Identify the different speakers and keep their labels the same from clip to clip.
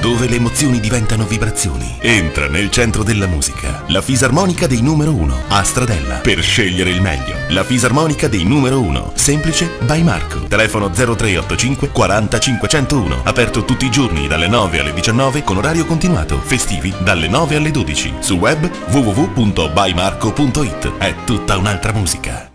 Speaker 1: dove le emozioni diventano vibrazioni. Entra nel centro della musica. La fisarmonica dei numero 1 a Stradella per scegliere il meglio. La fisarmonica dei numero 1, semplice by Marco. Telefono 0385 40 501. Aperto tutti i giorni dalle 9 alle 19 con orario continuato. Festivi dalle 9 alle 12. Sul web www.bymarco.it. È tutta un'altra musica.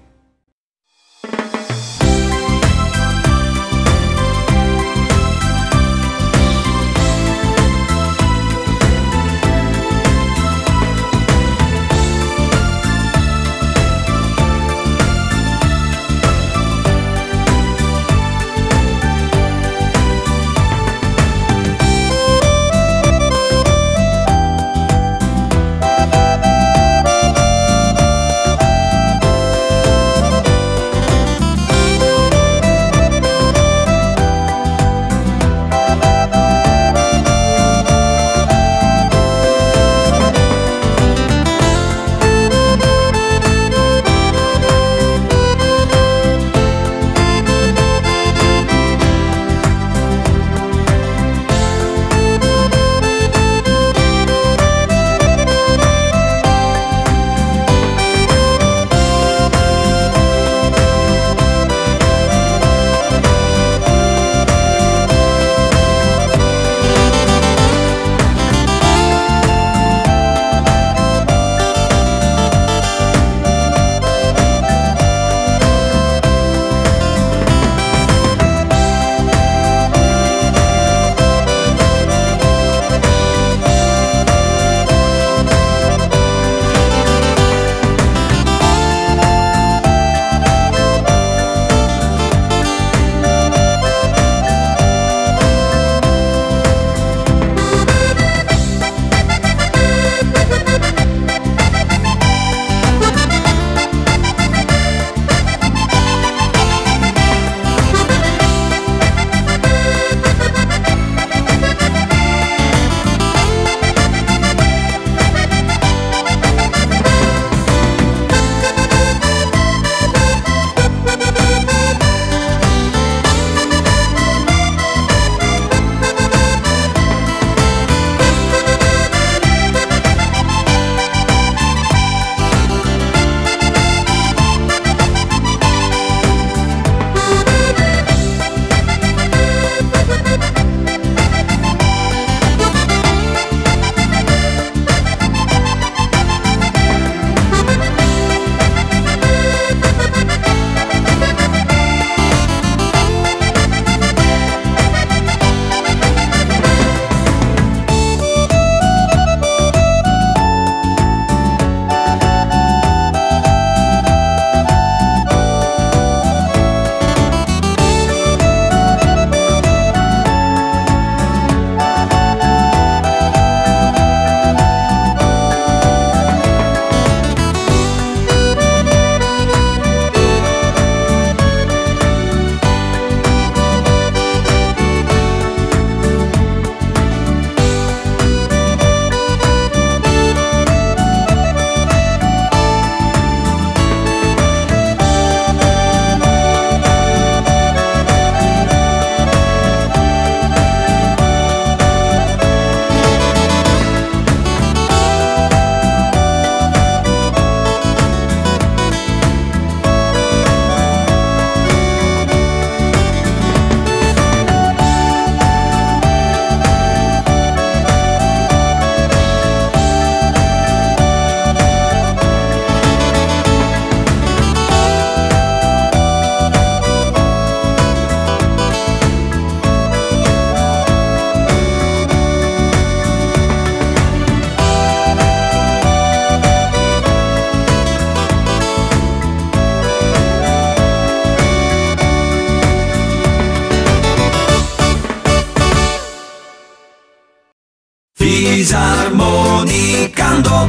Speaker 2: Fisarmonicando